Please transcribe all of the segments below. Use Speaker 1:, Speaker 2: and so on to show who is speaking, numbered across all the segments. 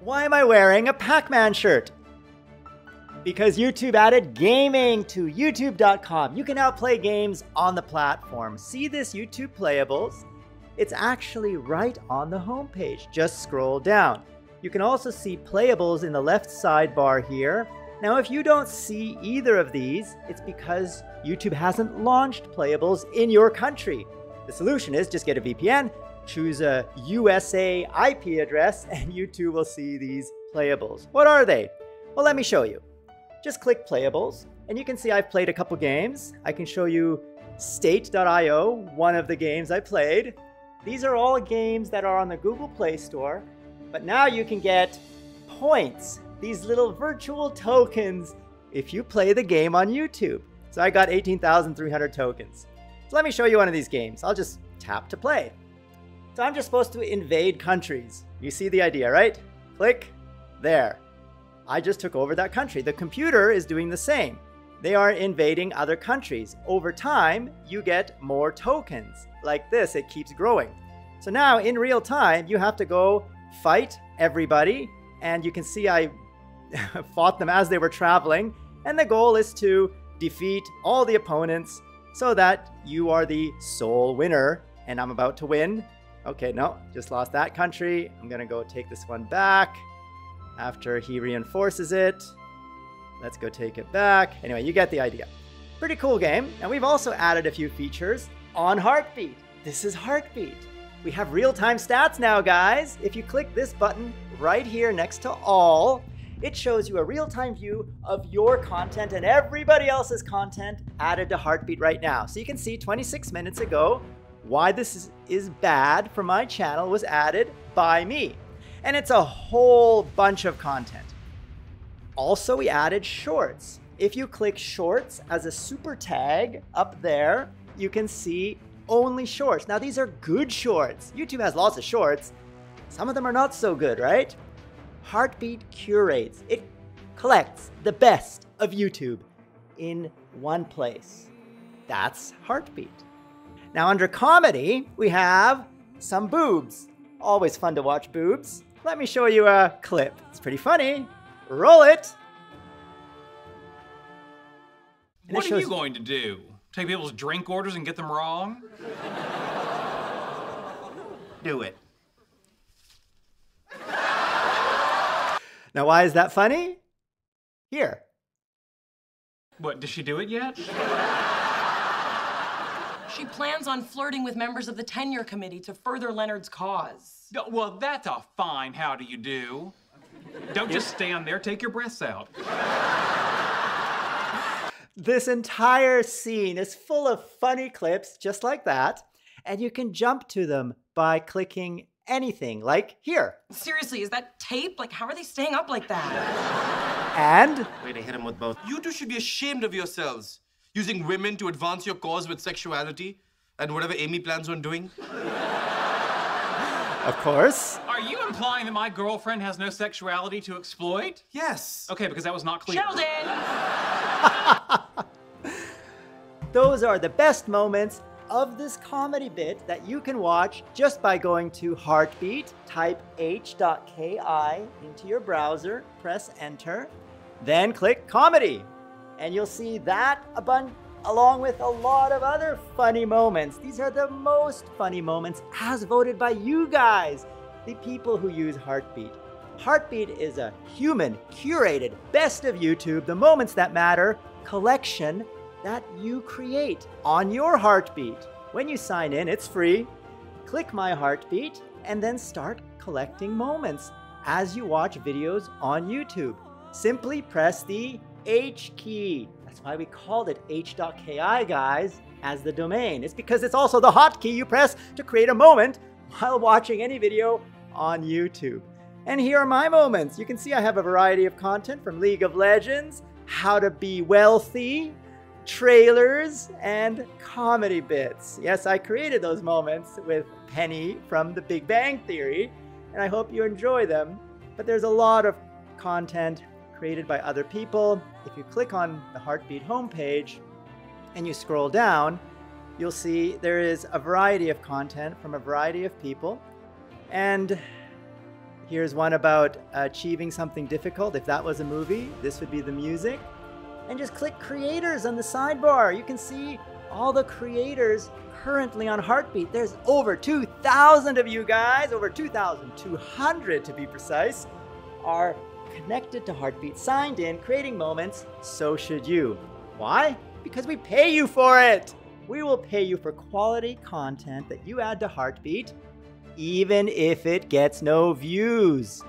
Speaker 1: Why am I wearing a Pac Man shirt? Because YouTube added gaming to youtube.com. You can now play games on the platform. See this YouTube Playables? It's actually right on the homepage. Just scroll down. You can also see Playables in the left sidebar here. Now, if you don't see either of these, it's because YouTube hasn't launched Playables in your country. The solution is just get a VPN, choose a USA IP address, and you too will see these Playables. What are they? Well, let me show you. Just click Playables, and you can see I've played a couple games. I can show you State.io, one of the games I played. These are all games that are on the Google Play Store, but now you can get points, these little virtual tokens, if you play the game on YouTube. So I got 18,300 tokens. So let me show you one of these games. I'll just tap to play. So I'm just supposed to invade countries. You see the idea, right? Click, there. I just took over that country. The computer is doing the same. They are invading other countries. Over time, you get more tokens. Like this, it keeps growing. So now, in real time, you have to go fight everybody. And you can see I fought them as they were traveling. And the goal is to defeat all the opponents so that you are the sole winner. And I'm about to win. Okay, no, just lost that country. I'm gonna go take this one back after he reinforces it. Let's go take it back. Anyway, you get the idea. Pretty cool game. And we've also added a few features on Heartbeat. This is Heartbeat. We have real-time stats now, guys. If you click this button right here next to all, it shows you a real-time view of your content and everybody else's content added to Heartbeat right now. So you can see 26 minutes ago, why this is, is bad for my channel was added by me. And it's a whole bunch of content. Also, we added shorts. If you click shorts as a super tag up there, you can see only shorts. Now, these are good shorts. YouTube has lots of shorts. Some of them are not so good, right? Heartbeat curates, it collects the best of YouTube in one place. That's Heartbeat. Now, under comedy, we have some boobs. Always fun to watch boobs. Let me show you a clip. It's pretty funny. Roll it.
Speaker 2: And what it are you going to do? Take people's drink orders and get them wrong?
Speaker 1: do it. Now, why is that funny? Here.
Speaker 2: What, did she do it yet?
Speaker 3: She plans on flirting with members of the tenure committee to further Leonard's cause.
Speaker 2: Well, that's a fine how do you do. Don't just stand there, take your breaths out.
Speaker 1: This entire scene is full of funny clips just like that, and you can jump to them by clicking anything, like here.
Speaker 3: Seriously, is that tape? Like, how are they staying up like that?
Speaker 1: And?
Speaker 4: Way to hit him with both. You two should be ashamed of yourselves, using women to advance your cause with sexuality and whatever Amy plans on doing.
Speaker 1: Of course.
Speaker 2: Are you implying that my girlfriend has no sexuality to exploit?
Speaker 4: Yes.
Speaker 2: Okay, because that was not clear.
Speaker 3: Sheldon!
Speaker 1: Those are the best moments of this comedy bit that you can watch just by going to Heartbeat, type h.ki into your browser, press enter, then click comedy. And you'll see that along with a lot of other funny moments. These are the most funny moments as voted by you guys, the people who use Heartbeat. Heartbeat is a human, curated, best of YouTube, the moments that matter collection that you create on your Heartbeat. When you sign in, it's free. Click My Heartbeat and then start collecting moments as you watch videos on YouTube. Simply press the H key. That's why we called it h.ki, guys, as the domain. It's because it's also the hotkey you press to create a moment while watching any video on YouTube. And here are my moments. You can see I have a variety of content from League of Legends, how to be wealthy, trailers, and comedy bits. Yes, I created those moments with Penny from The Big Bang Theory, and I hope you enjoy them. But there's a lot of content created by other people. If you click on the Heartbeat homepage and you scroll down, you'll see there is a variety of content from a variety of people. And Here's one about achieving something difficult. If that was a movie, this would be the music. And just click creators on the sidebar. You can see all the creators currently on Heartbeat. There's over 2,000 of you guys, over 2,200 to be precise, are connected to Heartbeat, signed in, creating moments. So should you. Why? Because we pay you for it. We will pay you for quality content that you add to Heartbeat even if it gets no views.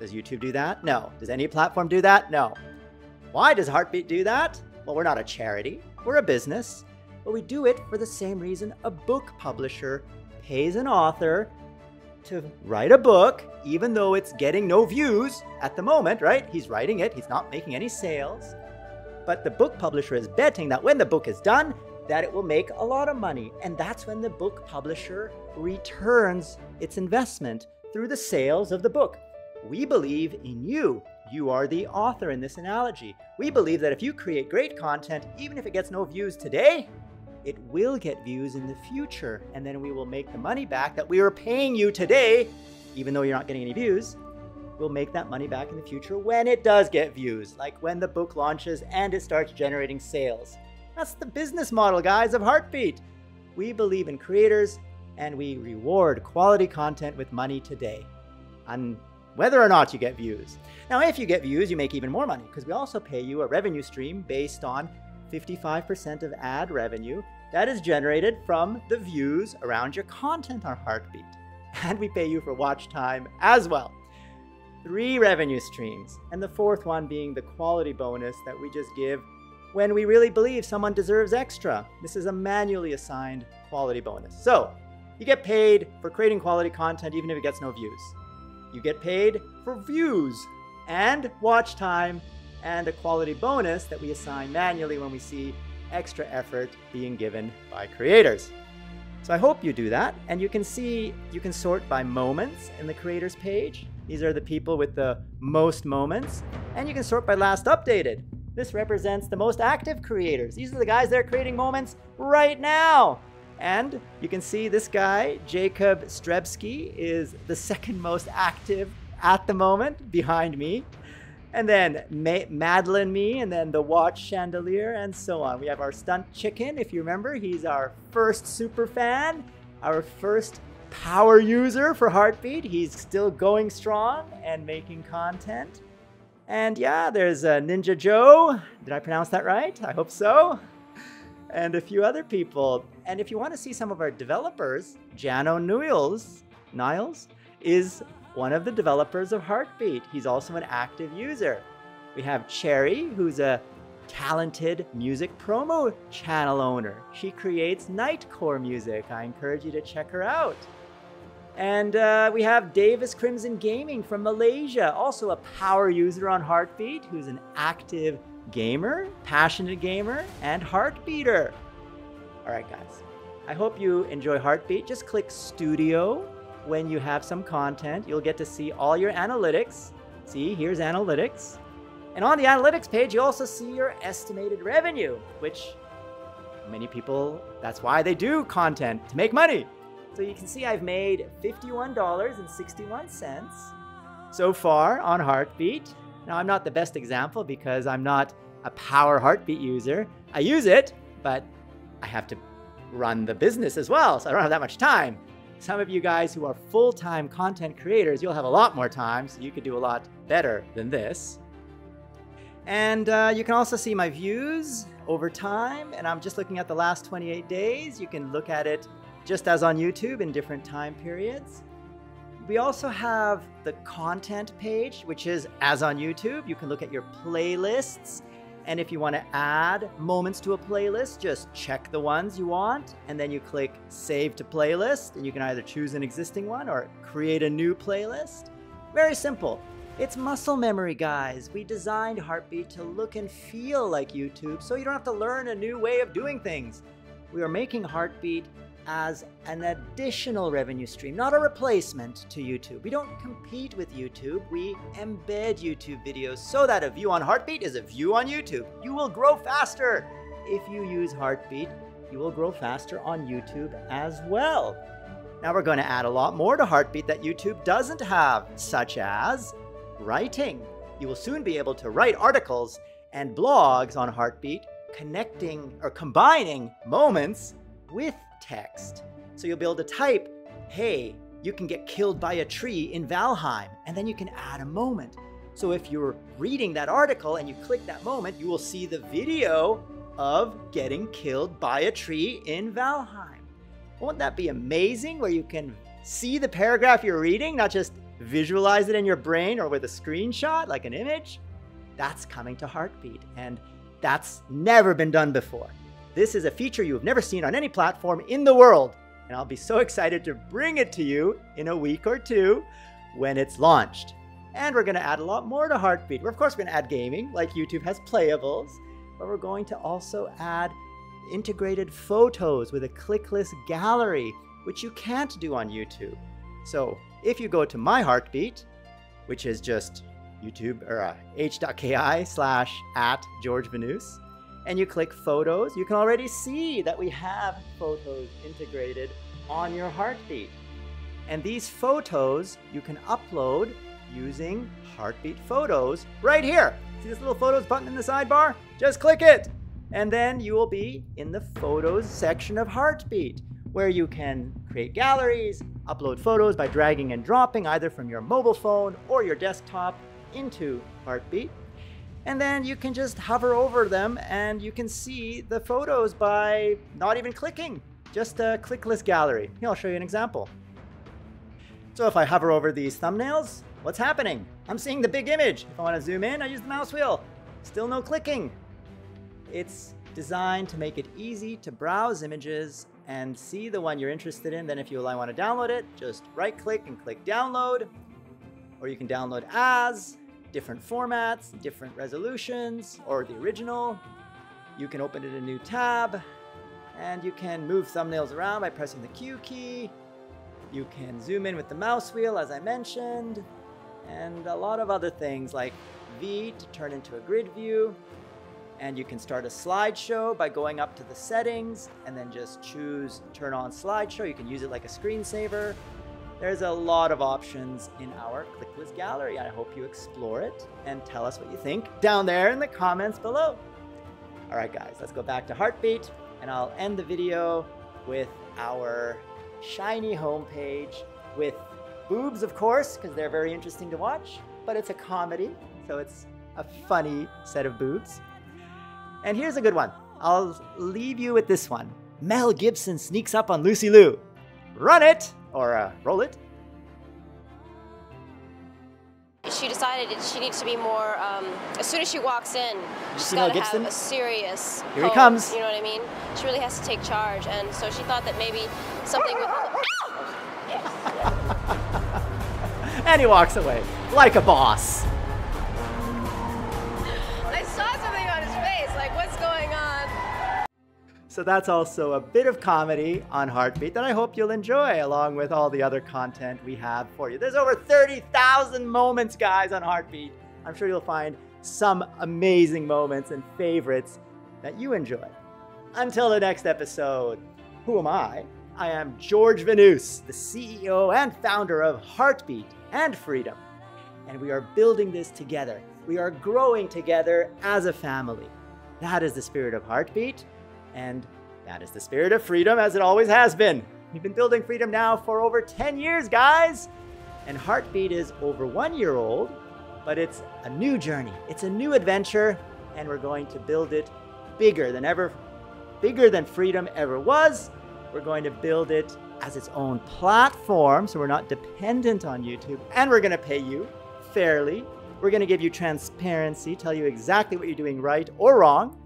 Speaker 1: Does YouTube do that? No. Does any platform do that? No. Why does Heartbeat do that? Well, we're not a charity, we're a business, but we do it for the same reason a book publisher pays an author to write a book, even though it's getting no views at the moment, right? He's writing it, he's not making any sales. But the book publisher is betting that when the book is done, that it will make a lot of money. And that's when the book publisher returns its investment through the sales of the book. We believe in you. You are the author in this analogy. We believe that if you create great content, even if it gets no views today, it will get views in the future. And then we will make the money back that we are paying you today, even though you're not getting any views. We'll make that money back in the future when it does get views, like when the book launches and it starts generating sales. That's the business model, guys, of Heartbeat. We believe in creators and we reward quality content with money today. On whether or not you get views. Now, if you get views, you make even more money because we also pay you a revenue stream based on 55% of ad revenue that is generated from the views around your content on Heartbeat. And we pay you for watch time as well. Three revenue streams, and the fourth one being the quality bonus that we just give when we really believe someone deserves extra. This is a manually assigned quality bonus. So, you get paid for creating quality content even if it gets no views. You get paid for views and watch time and a quality bonus that we assign manually when we see extra effort being given by creators. So I hope you do that. And you can see, you can sort by moments in the creators page. These are the people with the most moments. And you can sort by last updated. This represents the most active creators. These are the guys that are creating moments right now. And you can see this guy, Jacob Strebsky, is the second most active at the moment behind me. And then Ma- Madeline Me, and then the Watch Chandelier, and so on. We have our Stunt Chicken, if you remember. He's our first super fan, our first power user for Heartbeat. He's still going strong and making content. And yeah, there's uh, Ninja Joe. Did I pronounce that right? I hope so. And a few other people. And if you want to see some of our developers, Jano Niles, Niles is one of the developers of Heartbeat. He's also an active user. We have Cherry, who's a talented music promo channel owner. She creates nightcore music. I encourage you to check her out. And uh, we have Davis Crimson Gaming from Malaysia, also a power user on Heartbeat, who's an active gamer, passionate gamer, and Heartbeater. All right, guys. I hope you enjoy Heartbeat. Just click Studio when you have some content. You'll get to see all your analytics. See, here's analytics. And on the analytics page, you also see your estimated revenue, which many people, that's why they do content, to make money. So you can see I've made $51.61 so far on Heartbeat. Now, I'm not the best example because I'm not a power Heartbeat user. I use it, but I have to run the business as well, so I don't have that much time. Some of you guys who are full time content creators, you'll have a lot more time, so you could do a lot better than this. And uh, you can also see my views over time, and I'm just looking at the last 28 days. You can look at it just as on YouTube in different time periods. We also have the content page, which is as on YouTube. You can look at your playlists. And if you want to add moments to a playlist, just check the ones you want. And then you click Save to Playlist. And you can either choose an existing one or create a new playlist. Very simple. It's muscle memory, guys. We designed Heartbeat to look and feel like YouTube so you don't have to learn a new way of doing things. We are making Heartbeat as an additional revenue stream, not a replacement to YouTube. We don't compete with YouTube, we embed YouTube videos so that a view on Heartbeat is a view on YouTube. You will grow faster. If you use Heartbeat, you will grow faster on YouTube as well. Now we're going to add a lot more to Heartbeat that YouTube doesn't have, such as writing. You will soon be able to write articles and blogs on Heartbeat, connecting or combining moments with text. So you'll be able to type, hey, you can get killed by a tree in Valheim, and then you can add a moment. So if you're reading that article and you click that moment, you will see the video of getting killed by a tree in Valheim. Won't that be amazing where you can see the paragraph you're reading, not just visualize it in your brain or with a screenshot like an image? That's coming to Heartbeat, and that's never been done before. This is a feature you have never seen on any platform in the world, and I'll be so excited to bring it to you in a week or two when it's launched. And we're going to add a lot more to Heartbeat. We're, of course, going to add gaming, like YouTube has playables, but we're going to also add integrated photos with a clickless gallery, which you can't do on YouTube. So if you go to my heartbeat, which is just YouTube or uh, h.ki slash at George Vanous, and you click photos, you can already see that we have photos integrated on your heartbeat. And these photos you can upload using Heartbeat Photos right here. See this little photos button in the sidebar? Just click it. And then you will be in the photos section of Heartbeat, where you can create galleries, upload photos by dragging and dropping either from your mobile phone or your desktop into Heartbeat. And then you can just hover over them and you can see the photos by not even clicking, just a clickless gallery. Here, I'll show you an example. So if I hover over these thumbnails, what's happening? I'm seeing the big image. If I want to zoom in, I use the mouse wheel. Still no clicking. It's designed to make it easy to browse images and see the one you're interested in. Then if you want to download it, just right click and click download. Or you can download as, different formats, different resolutions, or the original. You can open it in a new tab, and you can move thumbnails around by pressing the Q key. You can zoom in with the mouse wheel, as I mentioned, and a lot of other things like V to turn into a grid view, and you can start a slideshow by going up to the settings and then just choose turn on slideshow. You can use it like a screensaver. There's a lot of options in our clickless gallery. I hope you explore it and tell us what you think down there in the comments below. All right, guys, let's go back to Heartbeat and I'll end the video with our shiny homepage with boobs, of course, because they're very interesting to watch, but it's a comedy, so it's a funny set of boobs. And here's a good one. I'll leave you with this one. Mel Gibson sneaks up on Lucy Liu. Run it! Or uh, roll it.
Speaker 5: She decided she needs to be more. Um, as soon as she walks in, she's got to have a serious.
Speaker 1: Here he comes.
Speaker 5: You know what I mean? She really has to take charge, and so she thought that maybe something with.
Speaker 1: And he walks away like a boss. So that's also a bit of comedy on Heartbeat that I hope you'll enjoy, along with all the other content we have for you. There's over 30,000 moments, guys, on Heartbeat. I'm sure you'll find some amazing moments and favorites that you enjoy. Until the next episode, who am I? I am George Vanous, the CEO and founder of Heartbeat and Freedom. And we are building this together. We are growing together as a family. That is the spirit of Heartbeat. And that is the spirit of freedom as it always has been. We've been building freedom now for over 10 years, guys. And Heartbeat is over one year old, but it's a new journey. It's a new adventure, and we're going to build it bigger than ever, bigger than freedom ever was. We're going to build it as its own platform, so we're not dependent on YouTube, and we're going to pay you fairly. We're going to give you transparency, tell you exactly what you're doing right or wrong.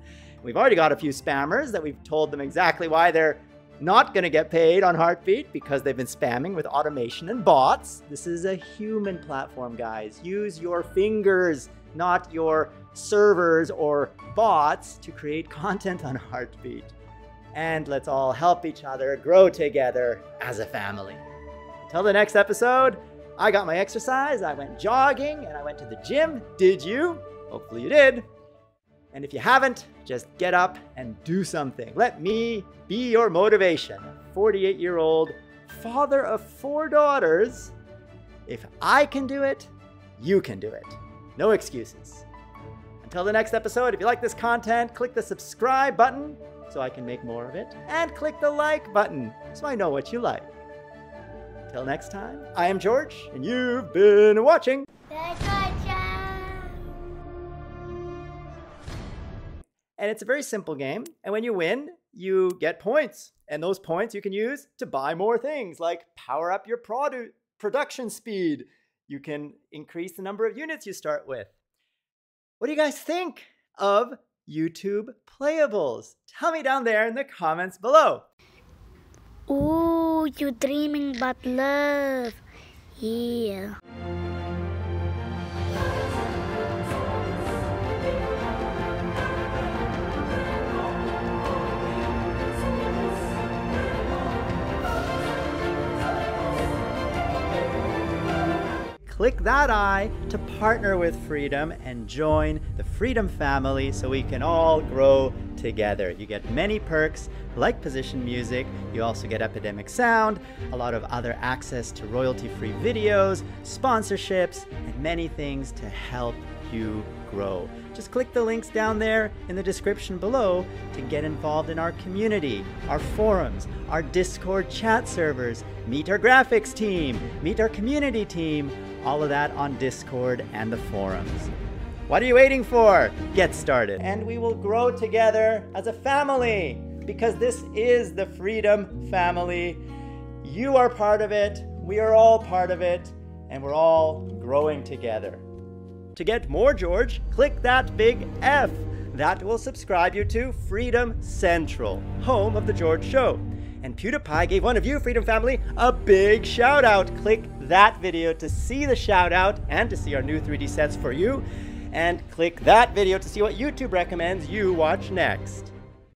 Speaker 1: We've already got a few spammers that we've told them exactly why they're not going to get paid on Heartbeat because they've been spamming with automation and bots. This is a human platform, guys. Use your fingers, not your servers or bots, to create content on Heartbeat. And let's all help each other grow together as a family. Until the next episode, I got my exercise, I went jogging, and I went to the gym. Did you? Hopefully you did. And if you haven't, just get up and do something. Let me be your motivation. 48 year old father of four daughters. If I can do it, you can do it. No excuses. Until the next episode, if you like this content, click the subscribe button so I can make more of it, and click the like button so I know what you like. Until next time, I am George, and you've been watching. And it's a very simple game, and when you win, you get points. And those points you can use to buy more things like power up your produ- production speed. You can increase the number of units you start with. What do you guys think of YouTube playables? Tell me down there in the comments below.
Speaker 6: Ooh, you're dreaming about love. Yeah.
Speaker 1: Click that I to partner with Freedom and join the Freedom family so we can all grow together. You get many perks like position music, you also get Epidemic Sound, a lot of other access to royalty free videos, sponsorships, and many things to help you grow. Just click the links down there in the description below to get involved in our community, our forums, our Discord chat servers, meet our graphics team, meet our community team, all of that on Discord and the forums. What are you waiting for? Get started. And we will grow together as a family because this is the Freedom Family. You are part of it, we are all part of it, and we're all growing together. To get more George, click that big F. That will subscribe you to Freedom Central, home of The George Show. And PewDiePie gave one of you, Freedom Family, a big shout out. Click that video to see the shout out and to see our new 3D sets for you. And click that video to see what YouTube recommends you watch next.